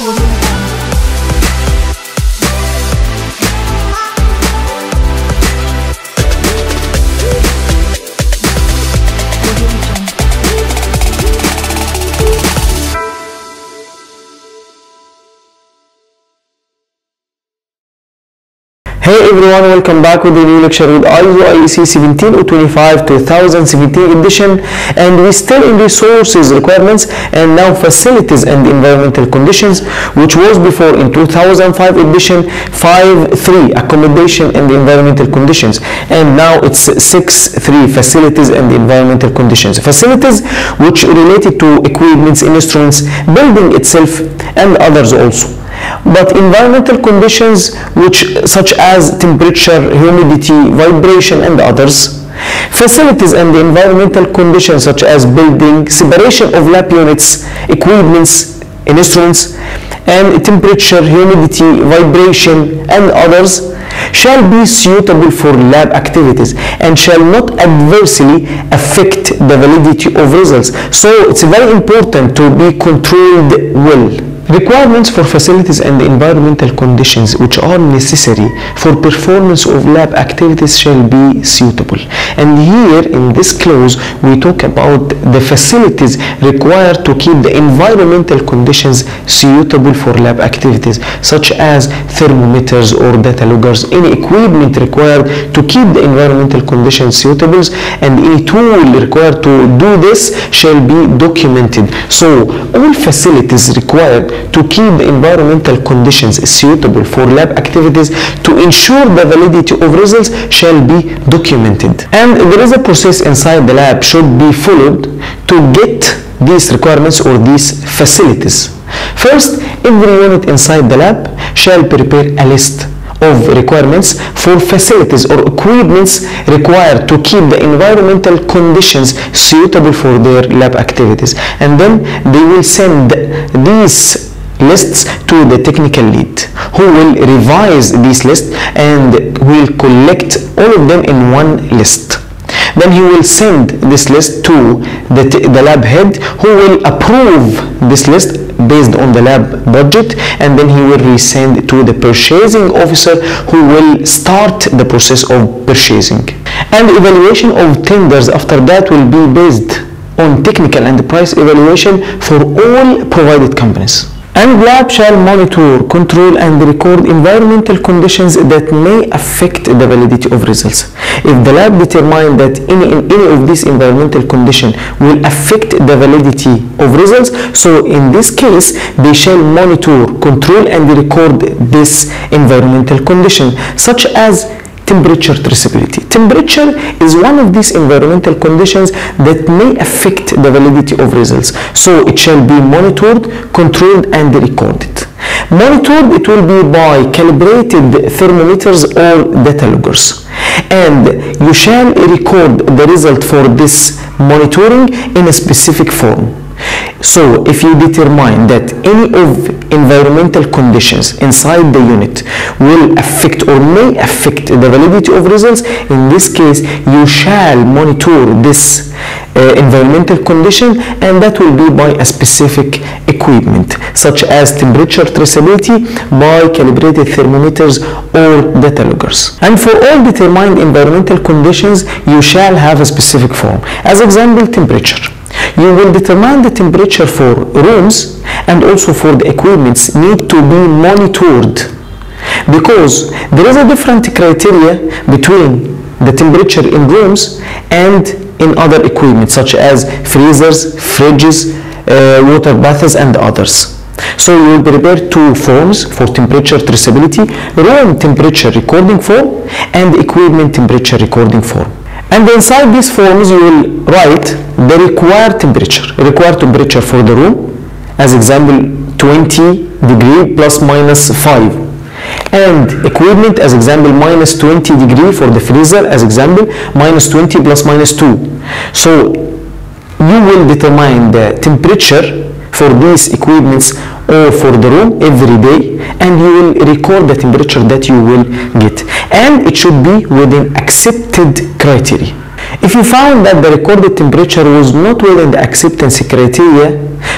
Audio Hey everyone, welcome back with a new lecture with ISO IEC 17025 2017 edition. And we still in resources requirements and now facilities and environmental conditions which was before in 2005 edition 5.3 accommodation and environmental conditions. And now it's 6.3 facilities and environmental conditions. Facilities which related to equipments, instruments, building itself and others also but environmental conditions which such as temperature humidity vibration and others facilities and the environmental conditions such as building separation of lab units equipments instruments and temperature humidity vibration and others shall be suitable for lab activities and shall not adversely affect the validity of results. So it's very important to be controlled well Requirements for facilities and environmental conditions which are necessary for performance of lab activities shall be suitable. And here in this clause we talk about the facilities required to keep the environmental conditions suitable for lab activities such as thermometers or data loggers, any equipment required to keep the environmental conditions suitable and any tool required to do this shall be documented. So all facilities required to keep the environmental conditions suitable for lab activities to ensure the validity of results shall be documented. And there is a process inside the lab should be followed to get these requirements or these facilities. First, every unit inside the lab shall prepare a list of requirements for facilities or equipments required to keep the environmental conditions suitable for their lab activities and then they will send these lists to the technical lead who will revise these lists and will collect all of them in one list. Then he will send this list to the, the lab head who will approve this list based on the lab budget and then he will resend to the purchasing officer who will start the process of purchasing. And evaluation of tenders after that will be based on technical and price evaluation for all provided companies and lab shall monitor, control and record environmental conditions that may affect the validity of results. If the lab determine that any, any of these environmental condition will affect the validity of results, so in this case they shall monitor, control and record this environmental condition such as temperature traceability. Temperature is one of these environmental conditions that may affect the validity of results. So it shall be monitored, controlled and recorded. Monitored it will be by calibrated thermometers or data loggers. And you shall record the result for this monitoring in a specific form. So if you determine that any of environmental conditions inside the unit will affect or may affect the validity of results, in this case you shall monitor this uh, environmental condition and that will be by a specific equipment such as temperature traceability by calibrated thermometers or data loggers. And for all determined environmental conditions you shall have a specific form. As example temperature you will determine the temperature for rooms and also for the equipments need to be monitored because there is a different criteria between the temperature in rooms and in other equipment such as freezers, fridges, uh, water baths and others. So you will prepare two forms for temperature traceability, room temperature recording form and equipment temperature recording form. And inside these forms you will write the required temperature, required temperature for the room, as example 20 degree plus minus 5 and equipment as example minus 20 degree for the freezer as example minus 20 plus minus 2 so you will determine the temperature for these equipments or for the room every day and you will record the temperature that you will get and it should be within accepted criteria If you found that the recorded temperature was not within the acceptance criteria,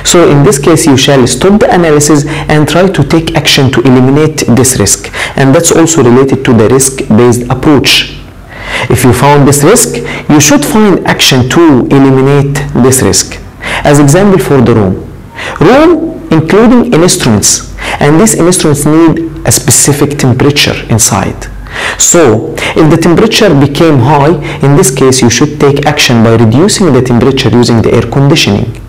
so in this case you shall stop the analysis and try to take action to eliminate this risk. And that's also related to the risk-based approach. If you found this risk, you should find action to eliminate this risk. As example for the room. Room including instruments and these instruments need a specific temperature inside. So, if the temperature became high, in this case you should take action by reducing the temperature using the air conditioning.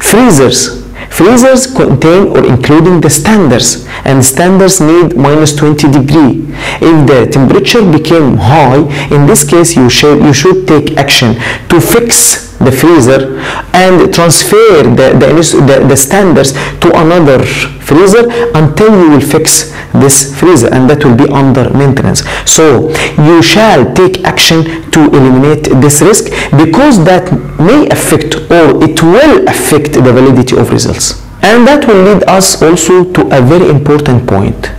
Freezers. Freezers contain or including the standards and standards need minus 20 degree. If the temperature became high, in this case you should, you should take action to fix the freezer and transfer the, the, the, the standards to another freezer until you will fix this freezer and that will be under maintenance. So you shall take action to eliminate this risk because that may affect or it will affect the validity of results. And that will lead us also to a very important point.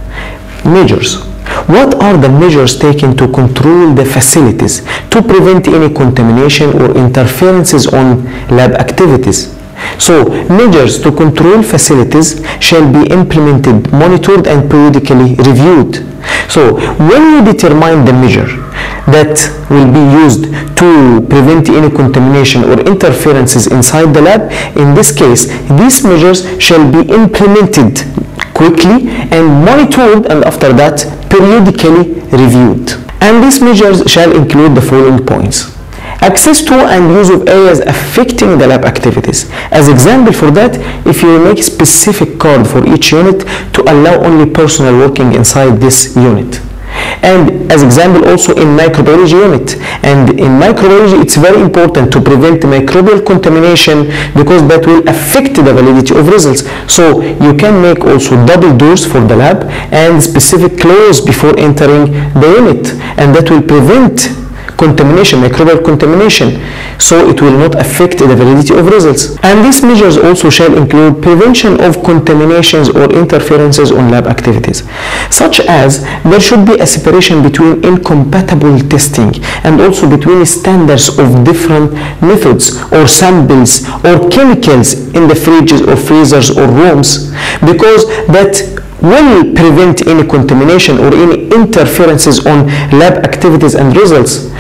Measures. What are the measures taken to control the facilities to prevent any contamination or interferences on lab activities? So, measures to control facilities shall be implemented, monitored, and periodically reviewed. So, when you determine the measure that will be used to prevent any contamination or interferences inside the lab, in this case, these measures shall be implemented quickly and monitored and after that periodically reviewed. And these measures shall include the following points. Access to and use of areas affecting the lab activities. As example for that, if you make specific card for each unit to allow only personnel working inside this unit. And as example also in microbiology unit. And in microbiology it's very important to prevent microbial contamination because that will affect the validity of results. So you can make also double doors for the lab and specific close before entering the unit. And that will prevent contamination, microbial contamination, so it will not affect the validity of results. And these measures also shall include prevention of contaminations or interferences on lab activities, such as there should be a separation between incompatible testing and also between standards of different methods or samples or chemicals in the fridges or freezers or rooms because that will prevent any contamination or any interferences on lab activities and results.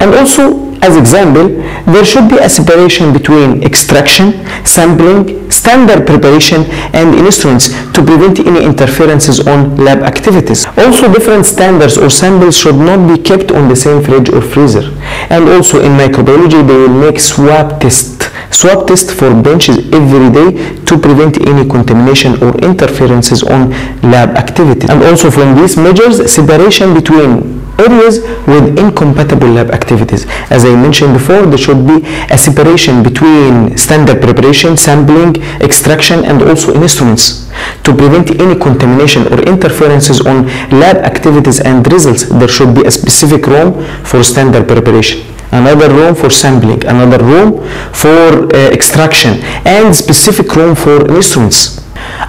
And also, as example, there should be a separation between extraction, sampling, standard preparation, and instruments to prevent any interferences on lab activities. Also, different standards or samples should not be kept on the same fridge or freezer. And also in microbiology, they will make swab test swab test for benches every day to prevent any contamination or interferences on lab activities. And also from these measures, separation between areas with incompatible lab activities. As I mentioned before, there should be a separation between standard preparation, sampling, extraction, and also instruments to prevent any contamination or interferences on lab activities and results. There should be a specific room for standard preparation another room for sampling, another room for uh, extraction, and specific room for instruments.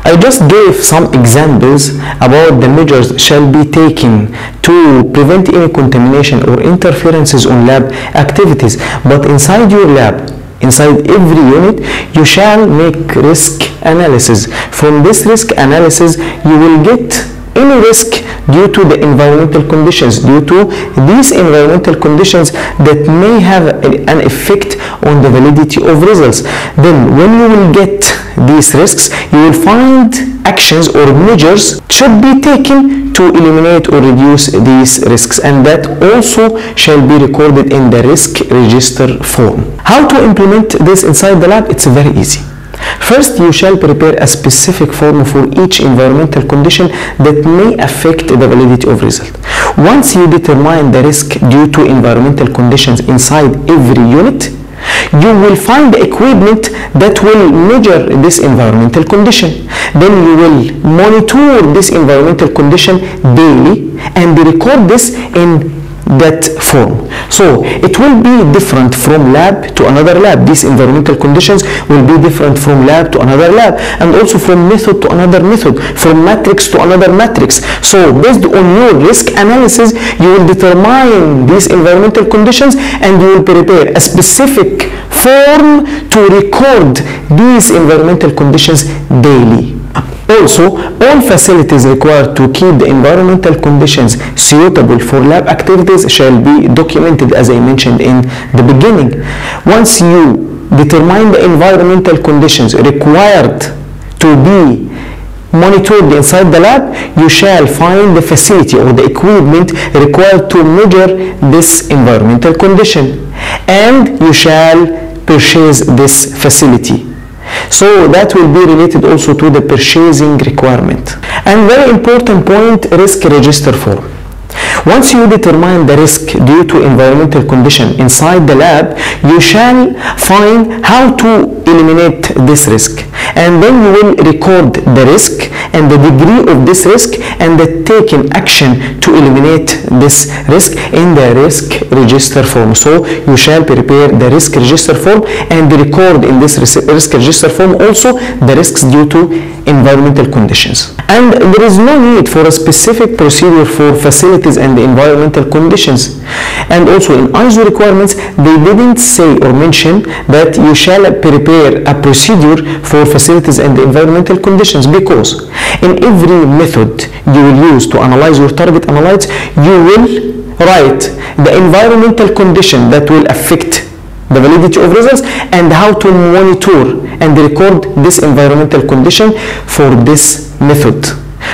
I just gave some examples about the measures shall be taken to prevent any contamination or interferences on lab activities. But inside your lab, inside every unit, you shall make risk analysis. From this risk analysis, you will get any risk due to the environmental conditions, due to these environmental conditions that may have an effect on the validity of results. Then when you will get these risks, you will find actions or measures should be taken to eliminate or reduce these risks and that also shall be recorded in the risk register form. How to implement this inside the lab? It's very easy. First, you shall prepare a specific form for each environmental condition that may affect the validity of result. Once you determine the risk due to environmental conditions inside every unit, you will find equipment that will measure this environmental condition. Then you will monitor this environmental condition daily and record this in that form. So it will be different from lab to another lab. These environmental conditions will be different from lab to another lab and also from method to another method, from matrix to another matrix. So based on your risk analysis, you will determine these environmental conditions and you will prepare a specific form to record these environmental conditions daily. Also, all facilities required to keep the environmental conditions suitable for lab activities shall be documented as I mentioned in the beginning. Once you determine the environmental conditions required to be monitored inside the lab, you shall find the facility or the equipment required to measure this environmental condition and you shall purchase this facility. So that will be related also to the purchasing requirement. And very important point, risk register form. Once you determine the risk due to environmental condition inside the lab, you shall find how to eliminate this risk. And then you will record the risk and the degree of this risk and the taken action to eliminate this risk in the risk register form. So you shall prepare the risk register form and record in this risk register form also the risks due to environmental conditions. And there is no need for a specific procedure for facilities and the environmental conditions. And also in ISO requirements, they didn't say or mention that you shall prepare a procedure for facilities and the environmental conditions because in every method you will use to analyze your target analytes, you will write the environmental condition that will affect the validity of results and how to monitor and record this environmental condition for this method.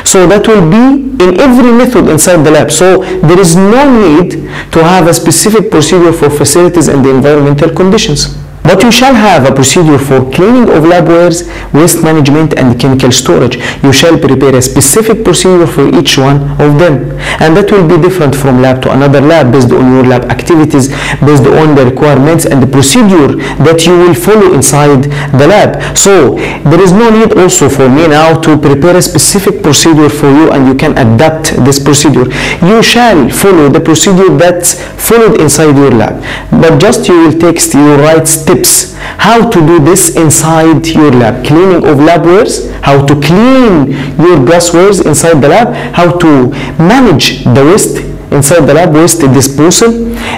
So that will be in every method inside the lab. So there is no need to have a specific procedure for facilities and the environmental conditions. But you shall have a procedure for cleaning of labwares, waste management and chemical storage. You shall prepare a specific procedure for each one of them. And that will be different from lab to another lab based on your lab activities, based on the requirements and the procedure that you will follow inside the lab. So there is no need also for me now to prepare a specific procedure for you and you can adapt this procedure. You shall follow the procedure that's followed inside your lab. But just you will text your right steps how to do this inside your lab. Cleaning of labwares how to clean your glasswares inside the lab how to manage the waste inside the lab waste disposal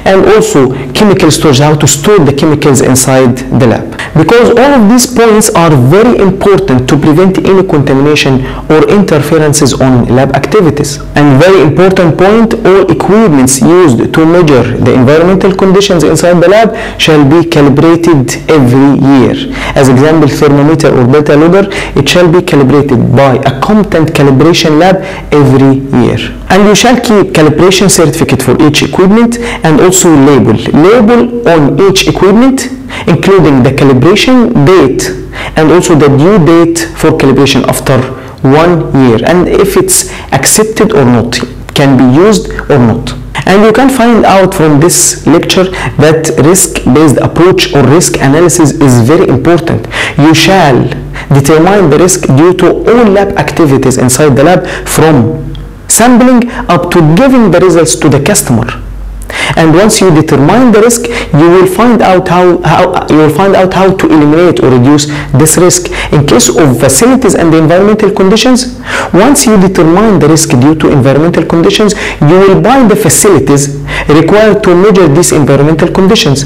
and also chemical storage how to store the chemicals inside the lab. Because all of these points are very important to prevent any contamination or interferences on lab activities. And very important point all equipments used to measure the environmental conditions inside the lab shall be calibrated every year. As example thermometer or data logger it shall be calibrated by a competent calibration lab every year. And you shall keep calibration certificate for each equipment and also label label on each equipment including the calibration date and also the due date for calibration after one year and if it's accepted or not can be used or not and you can find out from this lecture that risk-based approach or risk analysis is very important. You shall determine the risk due to all lab activities inside the lab from sampling up to giving the results to the customer and once you determine the risk you will find out how, how you will find out how to eliminate or reduce this risk. In case of facilities and the environmental conditions once you determine the risk due to environmental conditions you will buy the facilities required to measure these environmental conditions.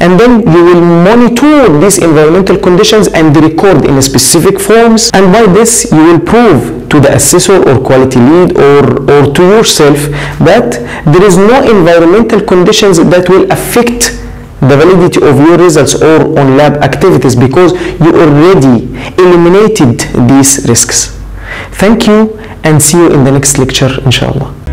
And then you will monitor these environmental conditions and record in specific forms. And by this you will prove to the assessor or quality lead or, or to yourself that there is no environmental conditions that will affect the validity of your results or on lab activities because you already eliminated these risks. Thank you and see you in the next lecture inshallah.